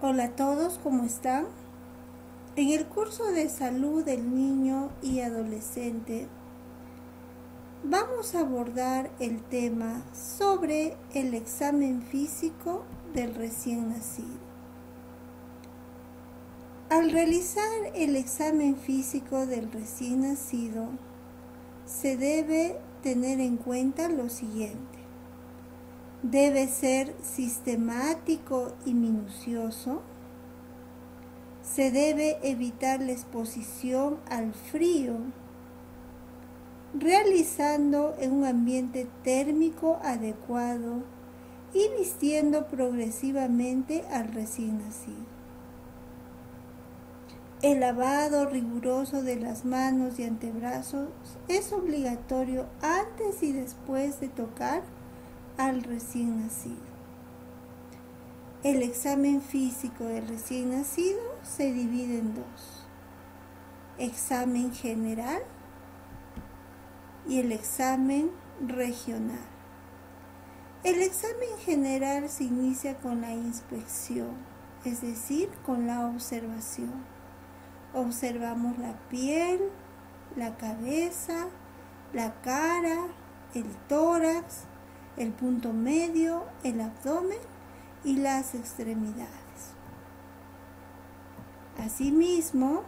Hola a todos, ¿cómo están? En el curso de salud del niño y adolescente vamos a abordar el tema sobre el examen físico del recién nacido. Al realizar el examen físico del recién nacido, se debe tener en cuenta lo siguiente debe ser sistemático y minucioso. Se debe evitar la exposición al frío, realizando en un ambiente térmico adecuado y vistiendo progresivamente al recién nacido. El lavado riguroso de las manos y antebrazos es obligatorio antes y después de tocar al recién nacido. El examen físico del recién nacido se divide en dos. Examen general y el examen regional. El examen general se inicia con la inspección, es decir, con la observación. Observamos la piel, la cabeza, la cara, el tórax, el punto medio, el abdomen y las extremidades. Asimismo,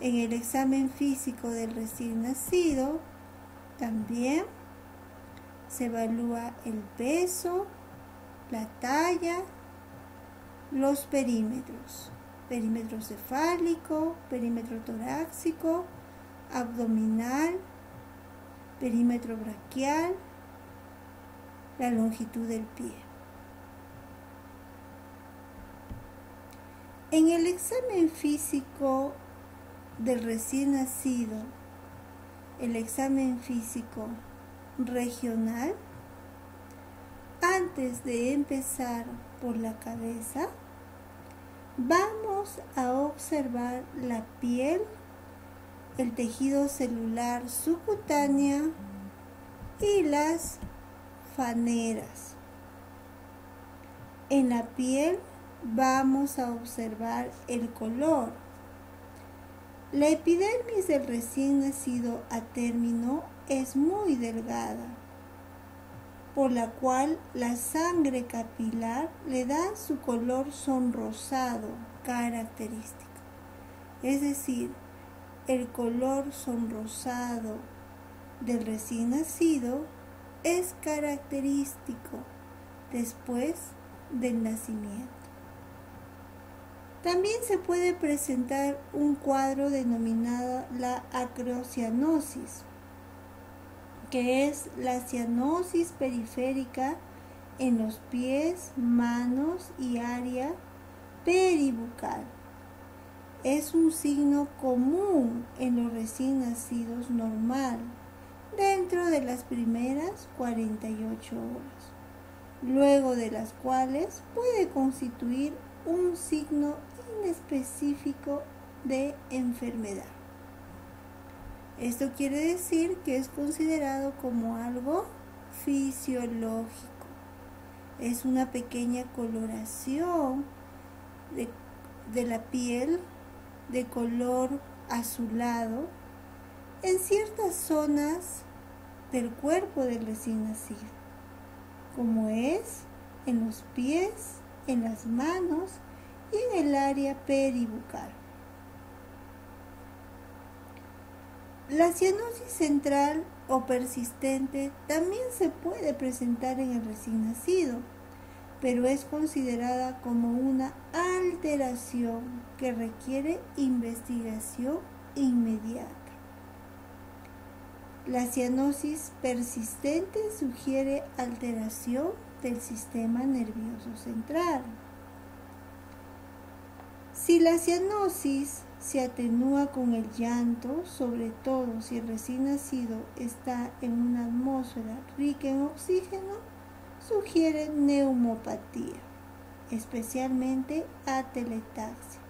en el examen físico del recién nacido, también se evalúa el peso, la talla, los perímetros, perímetro cefálico, perímetro torácico, abdominal, perímetro braquial, la longitud del pie. En el examen físico del recién nacido, el examen físico regional, antes de empezar por la cabeza, vamos a observar la piel, el tejido celular subcutáneo y las En la piel vamos a observar el color. La epidermis del recién nacido a término es muy delgada, por la cual la sangre capilar le da su color sonrosado característico. Es decir, el color sonrosado del recién nacido es característico después del nacimiento. También se puede presentar un cuadro denominado la acrocianosis, que es la cianosis periférica en los pies, manos y área peribucal. Es un signo común en los recién nacidos normal dentro de las primeras 48 horas, luego de las cuales puede constituir un signo inespecífico de enfermedad. Esto quiere decir que es considerado como algo fisiológico. Es una pequeña coloración de, de la piel de color azulado en ciertas zonas del cuerpo del recién nacido, como es en los pies, en las manos y en el área peribucal. La cianosis central o persistente también se puede presentar en el recién nacido, pero es considerada como una alteración que requiere investigación inmediata. La cianosis persistente sugiere alteración del sistema nervioso central. Si la cianosis se atenúa con el llanto, sobre todo si el recién nacido está en una atmósfera rica en oxígeno, sugiere neumopatía, especialmente atelectasia.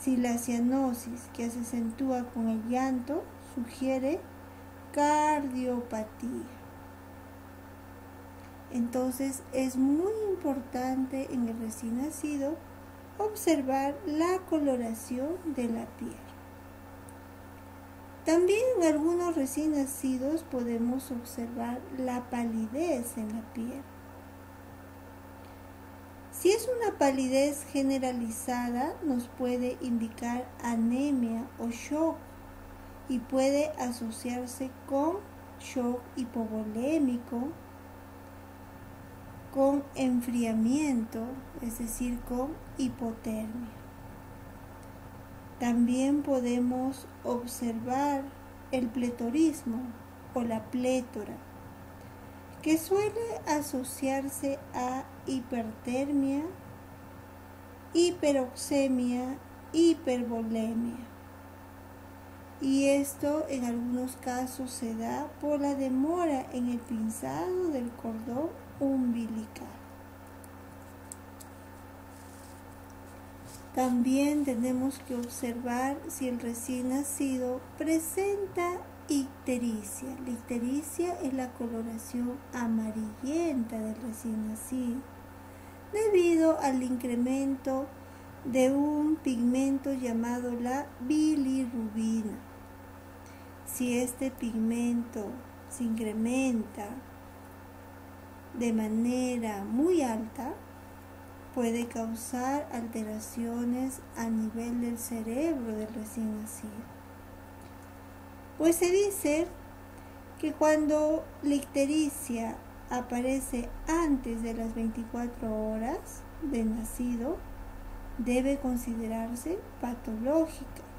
Si la cianosis que se acentúa con el llanto sugiere cardiopatía. Entonces es muy importante en el recién nacido observar la coloración de la piel. También en algunos recién nacidos podemos observar la palidez en la piel. Si es una palidez generalizada, nos puede indicar anemia o shock y puede asociarse con shock hipovolémico, con enfriamiento, es decir, con hipotermia. También podemos observar el pletorismo o la plétora que suele asociarse a hipertermia, hiperoxemia, hipervolemia. Y esto en algunos casos se da por la demora en el pinzado del cordón umbilical. También tenemos que observar si el recién nacido presenta ictericia. La ictericia es la coloración amarillenta del recién nacido debido al incremento de un pigmento llamado la bilirrubina. Si este pigmento se incrementa de manera muy alta, puede causar alteraciones a nivel del cerebro del recién nacido. Pues se dice que cuando la ictericia aparece antes de las 24 horas de nacido, debe considerarse patológica.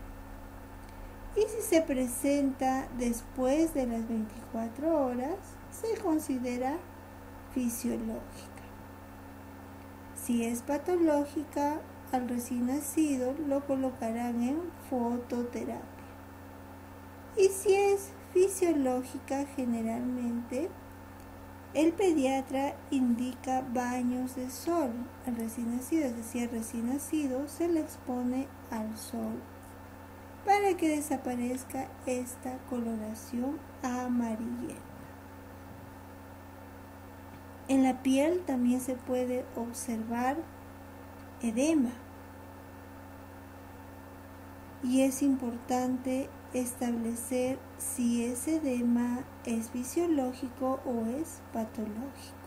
Y si se presenta después de las 24 horas, se considera fisiológica. Si es patológica, al recién nacido lo colocarán en fototerapia. Y si es fisiológica, generalmente el pediatra indica baños de sol al recién nacido, es decir, al recién nacido se le expone al sol para que desaparezca esta coloración amarillenta. En la piel también se puede observar edema y es importante establecer si ese edema es fisiológico o es patológico.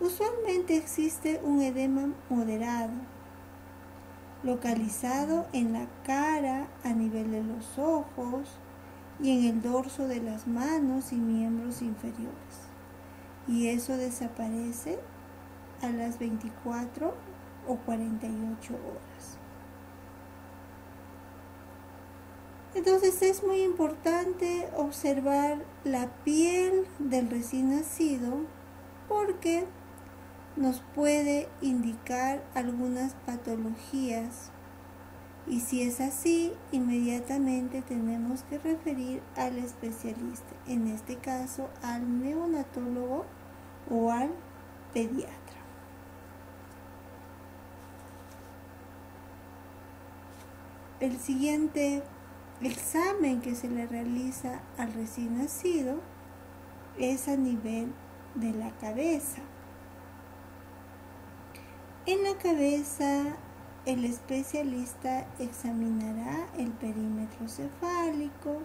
Usualmente existe un edema moderado, localizado en la cara, a nivel de los ojos y en el dorso de las manos y miembros inferiores. Y eso desaparece a las 24 o 48 horas. Entonces es muy importante observar la piel del recién nacido porque nos puede indicar algunas patologías y si es así, inmediatamente tenemos que referir al especialista, en este caso al neonatólogo o al pediatra. El siguiente examen que se le realiza al recién nacido es a nivel de la cabeza. En la cabeza el especialista examinará el perímetro cefálico,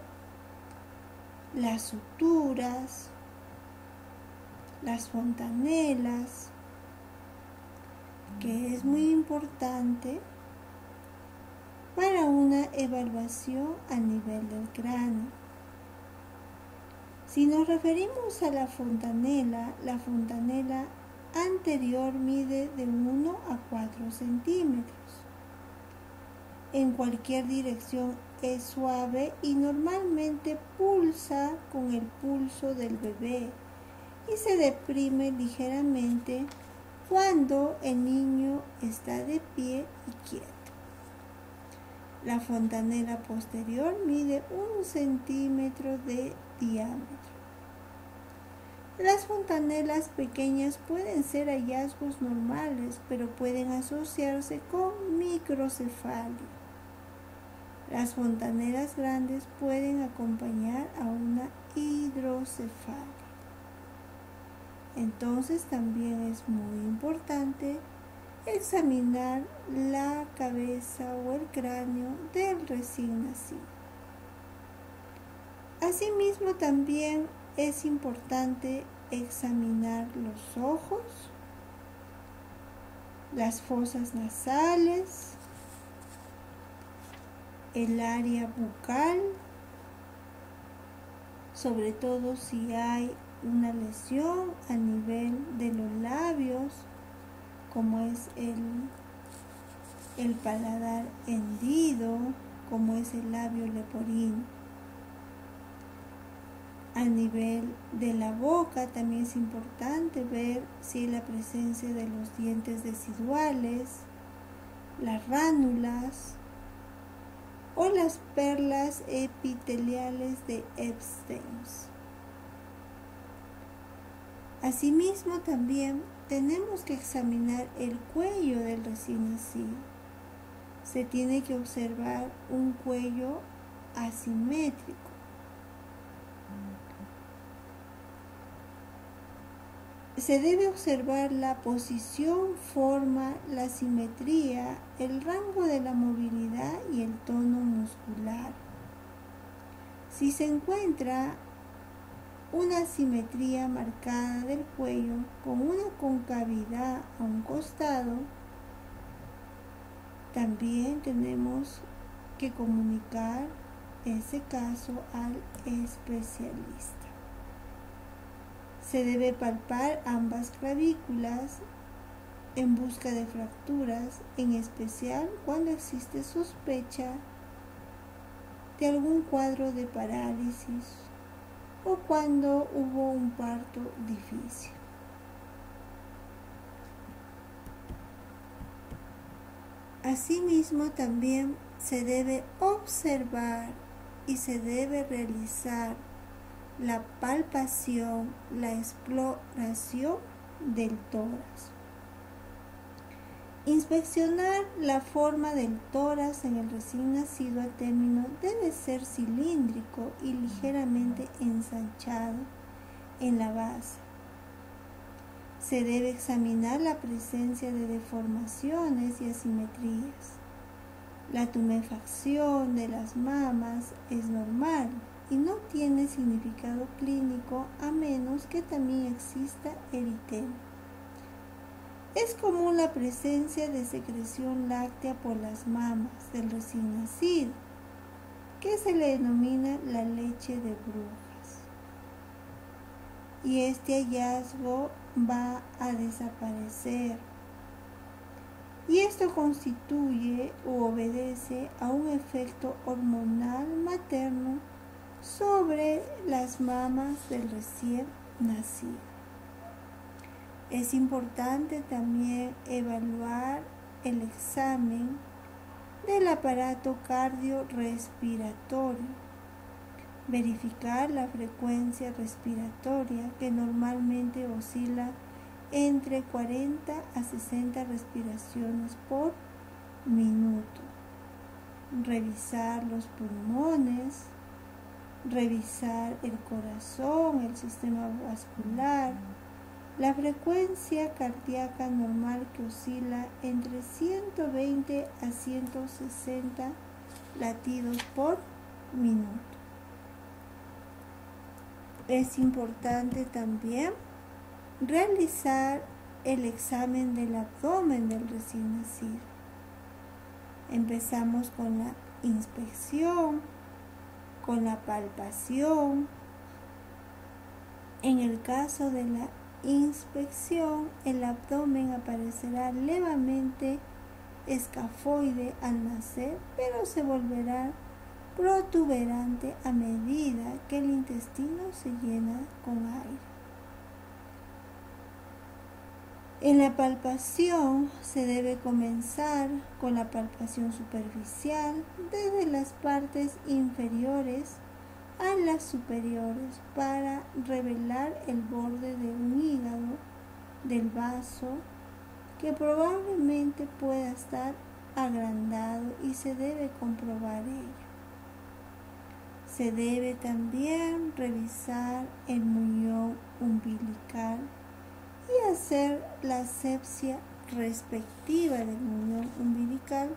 las suturas, las fontanelas, que es muy importante para una evaluación a nivel del cráneo. Si nos referimos a la fontanela, la fontanela anterior mide de 1 a 4 centímetros. En cualquier dirección es suave y normalmente pulsa con el pulso del bebé y se deprime ligeramente cuando el niño está de pie y quieto. La fontanela posterior mide un centímetro de diámetro. Las fontanelas pequeñas pueden ser hallazgos normales, pero pueden asociarse con microcefalia. Las fontanelas grandes pueden acompañar a una hidrocefalia. Entonces también es muy importante examinar la cabeza o el cráneo del recién nacido. Asimismo también es importante examinar los ojos, las fosas nasales, el área bucal, sobre todo si hay una lesión a nivel de los labios, como es el, el paladar hendido, como es el labio leporino. A nivel de la boca también es importante ver si la presencia de los dientes residuales, las ránulas o las perlas epiteliales de Epstein. Asimismo también tenemos que examinar el cuello del recién nacido. Se tiene que observar un cuello asimétrico. Se debe observar la posición, forma, la simetría, el rango de la movilidad y el tono muscular. Si se encuentra una simetría marcada del cuello con una concavidad a un costado, también tenemos que comunicar ese caso al especialista. Se debe palpar ambas clavículas en busca de fracturas, en especial cuando existe sospecha de algún cuadro de parálisis o cuando hubo un parto difícil. Asimismo también se debe observar y se debe realizar la palpación, la exploración del tórax. Inspeccionar la forma del tórax en el recién nacido a término debe ser cilíndrico y ligeramente ensanchado en la base. Se debe examinar la presencia de deformaciones y asimetrías. La tumefacción de las mamas es normal y no tiene significado clínico a menos que también exista eritema. Es común la presencia de secreción láctea por las mamas del recién nacido, que se le denomina la leche de brujas. Y este hallazgo va a desaparecer. Y esto constituye o obedece a un efecto hormonal materno sobre las mamas del recién nacido. Es importante también evaluar el examen del aparato cardiorrespiratorio, verificar la frecuencia respiratoria que normalmente oscila entre 40 a 60 respiraciones por minuto, revisar los pulmones, revisar el corazón, el sistema vascular, la frecuencia cardíaca normal que oscila entre 120 a 160 latidos por minuto. Es importante también realizar el examen del abdomen del recién nacido. Empezamos con la inspección, con la palpación. En el caso de la inspección, el abdomen aparecerá levemente escafoide al nacer, pero se volverá protuberante a medida que el intestino se llena con aire. En la palpación se debe comenzar con la palpación superficial desde las partes inferiores a las superiores para revelar el borde de un hígado del vaso que probablemente pueda estar agrandado y se debe comprobar ello. Se debe también revisar el muñón umbilical y hacer la asepsia respectiva de la unión umbilical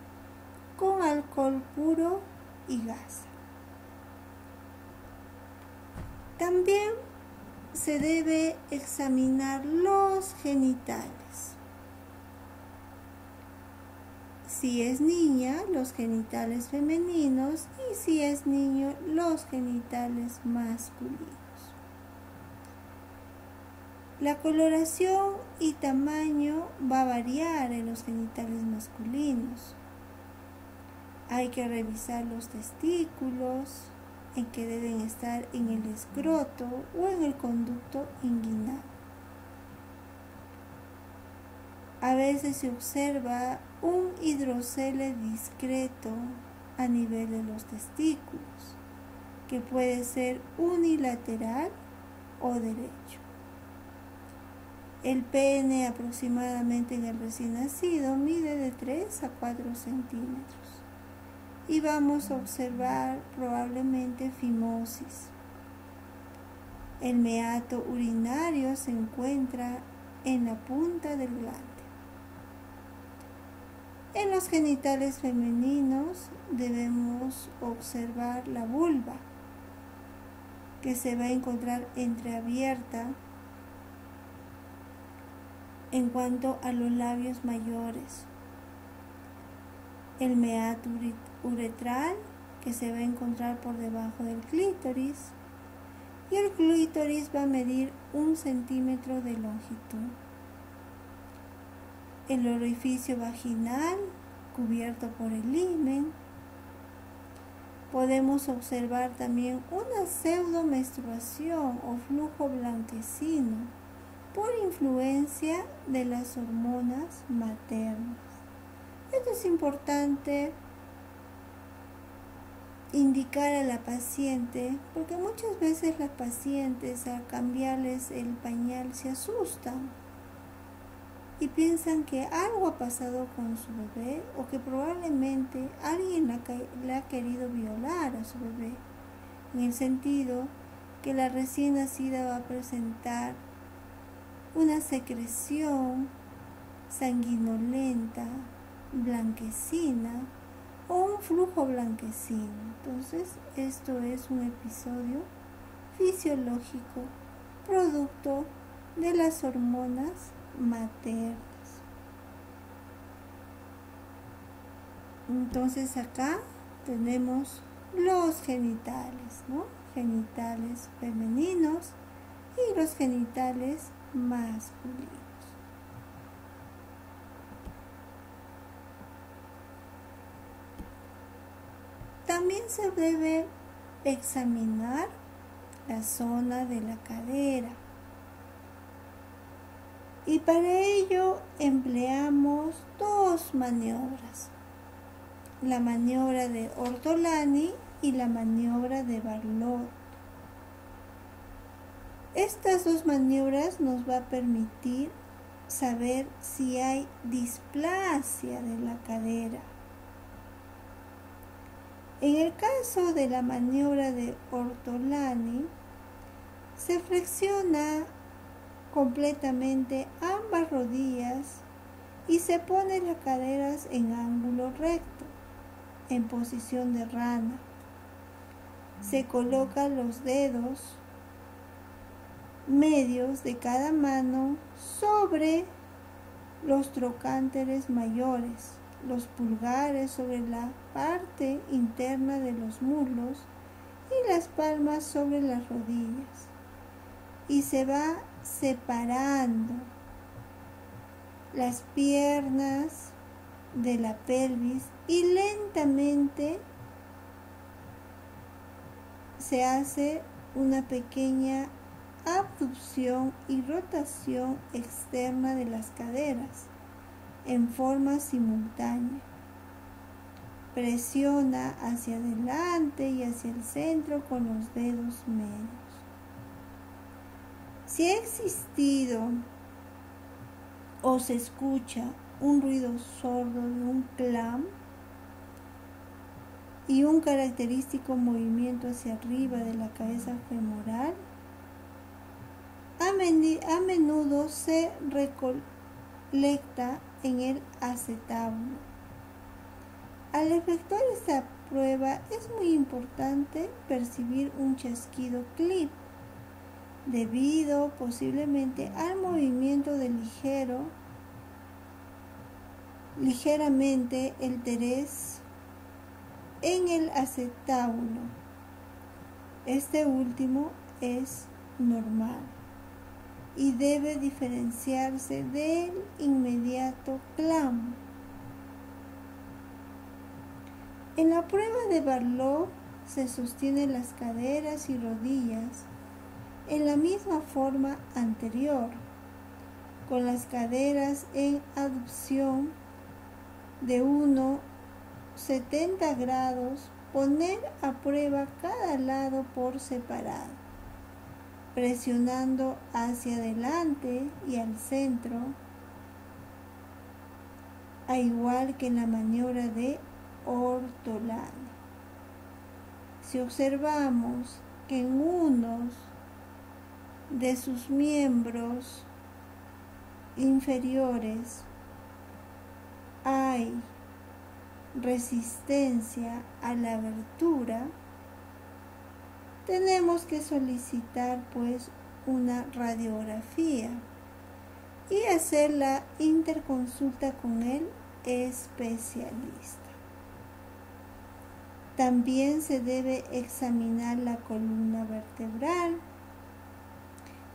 con alcohol puro y gasa. También se debe examinar los genitales. Si es niña, los genitales femeninos y si es niño, los genitales masculinos. La coloración y tamaño va a variar en los genitales masculinos. Hay que revisar los testículos, en que deben estar en el escroto o en el conducto inguinal. A veces se observa un hidrocele discreto a nivel de los testículos, que puede ser unilateral o derecho. El pene aproximadamente en el recién nacido mide de 3 a 4 centímetros y vamos a observar probablemente fimosis. El meato urinario se encuentra en la punta del glande. En los genitales femeninos debemos observar la vulva, que se va a encontrar entreabierta en cuanto a los labios mayores. El meato uretral, que se va a encontrar por debajo del clítoris. Y el clítoris va a medir un centímetro de longitud el orificio vaginal cubierto por el himen. Podemos observar también una pseudo menstruación o flujo blanquecino por influencia de las hormonas maternas. Esto es importante indicar a la paciente porque muchas veces las pacientes al cambiarles el pañal se asustan y piensan que algo ha pasado con su bebé o que probablemente alguien le ha querido violar a su bebé, en el sentido que la recién nacida va a presentar una secreción sanguinolenta, blanquecina o un flujo blanquecino. Entonces, esto es un episodio fisiológico producto de las hormonas maternas. Entonces acá tenemos los genitales, ¿no? Genitales femeninos y los genitales masculinos. También se debe examinar la zona de la cadera y para ello empleamos dos maniobras, la maniobra de Ortolani y la maniobra de Barlot. Estas dos maniobras nos va a permitir saber si hay displasia de la cadera. En el caso de la maniobra de Ortolani, se flexiona completamente ambas rodillas y se pone las caderas en ángulo recto, en posición de rana. Se colocan los dedos medios de cada mano sobre los trocánteres mayores, los pulgares sobre la parte interna de los muslos y las palmas sobre las rodillas. Y se va separando las piernas de la pelvis y lentamente se hace una pequeña abducción y rotación externa de las caderas en forma simultánea. Presiona hacia adelante y hacia el centro con los dedos medios. Si ha existido o se escucha un ruido sordo de un clam y un característico movimiento hacia arriba de la cabeza femoral, a menudo se recolecta en el acetábulo. Al efectuar esta prueba es muy importante percibir un chasquido clip debido posiblemente al movimiento del ligero ligeramente el terés en el acetábulo. Este último es normal y debe diferenciarse del inmediato clam. En la prueba de Barlow se sostienen las caderas y rodillas en la misma forma anterior, con las caderas en aducción de 1,70 grados, poner a prueba cada lado por separado, presionando hacia adelante y al centro, a igual que en la maniobra de ortolano. Si observamos que en unos de sus miembros inferiores hay resistencia a la abertura, tenemos que solicitar pues una radiografía y hacer la interconsulta con el especialista. También se debe examinar la columna vertebral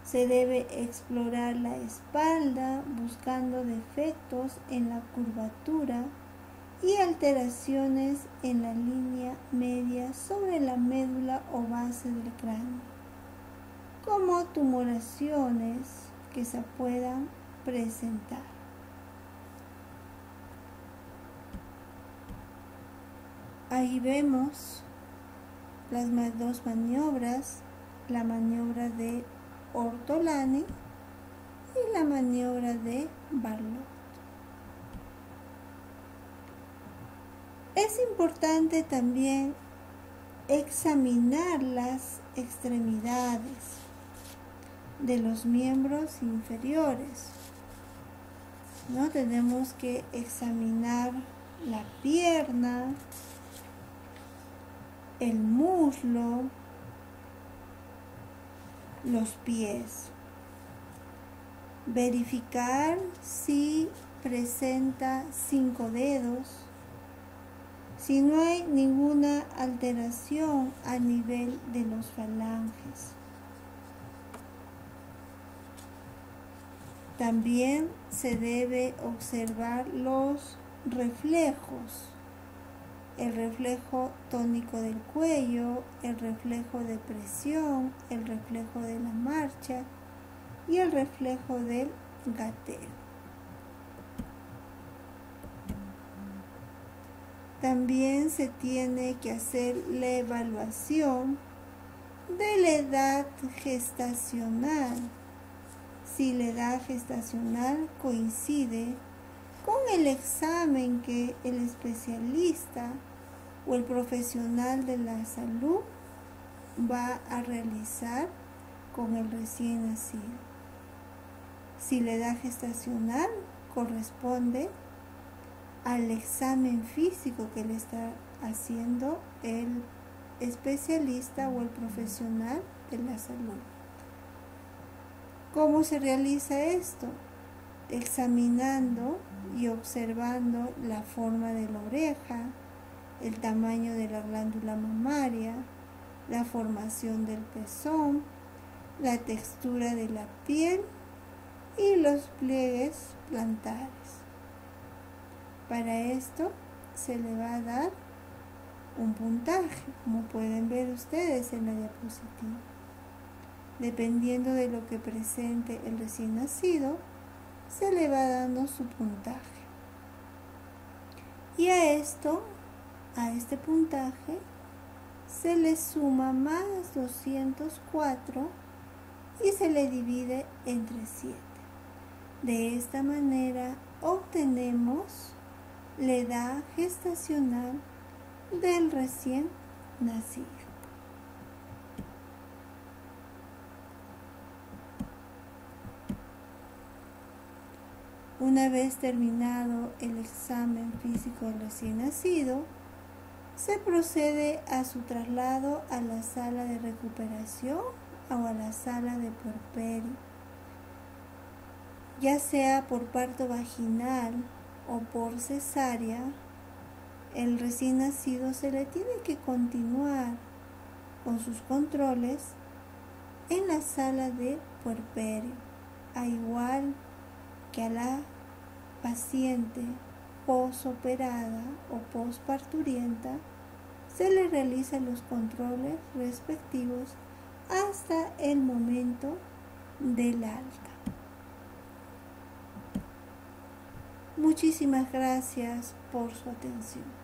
se debe explorar la espalda buscando defectos en la curvatura y alteraciones en la línea sobre la médula o base del cráneo, como tumoraciones que se puedan presentar. Ahí vemos las dos maniobras, la maniobra de Ortolani y la maniobra de Barlow. Es importante también examinar las extremidades de los miembros inferiores. ¿No? Tenemos que examinar la pierna, el muslo, los pies. Verificar si presenta cinco dedos. Si no hay ninguna alteración a nivel de los falanges. También se debe observar los reflejos el reflejo tónico del cuello, el reflejo de presión, el reflejo de la marcha y el reflejo del gateo. También se tiene que hacer la evaluación de la edad gestacional. Si la edad gestacional coincide con el examen que el especialista o el profesional de la salud va a realizar con el recién nacido. Si la edad gestacional corresponde al examen físico que le está haciendo el especialista o el profesional de la salud. ¿Cómo se realiza esto? Examinando y observando la forma de la oreja, el tamaño de la glándula mamaria, la formación del pezón, la textura de la piel y los pliegues plantares. Para esto se le va a dar un puntaje, como pueden ver ustedes en la diapositiva. Dependiendo de lo que presente el recién nacido, se le va dando su puntaje. Y a esto, a este puntaje, se le suma más 204 y se le divide entre 7. De esta manera obtenemos la edad gestacional del recién nacido. Una vez terminado el examen físico del recién nacido, se procede a su traslado a la sala de recuperación o a la sala de puerperio, ya sea por parto vaginal o por cesárea. El recién nacido se le tiene que continuar con sus controles en la sala de puerperio, a igual que a la paciente posoperada o posparturienta, se le realizan los controles respectivos hasta el momento del alta. Muchísimas gracias por su atención.